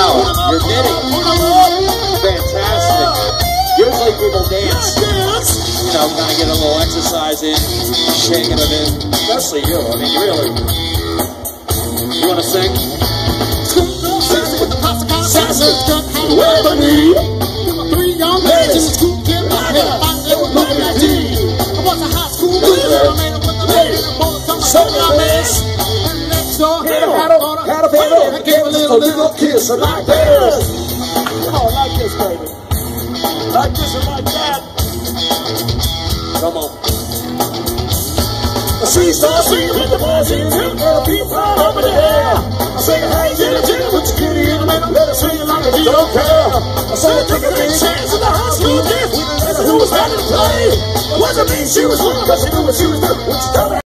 Wow, you're getting fantastic. Usually people dance. You know, kind of get a little exercise in, shaking it in. Especially you, I mean, really. You want to sing? Sassy with this and like this. Come on, like this, baby. Like this or like that. Come on. I see stars singing with the boys in the girl, people all over the air. I say, hey, get a put your kitty in the middle, let her sing like a deal, don't care. I say, take a big chance in the high school dance with a letter who was ready to play. It wasn't me, she was home, but she knew what she was doing.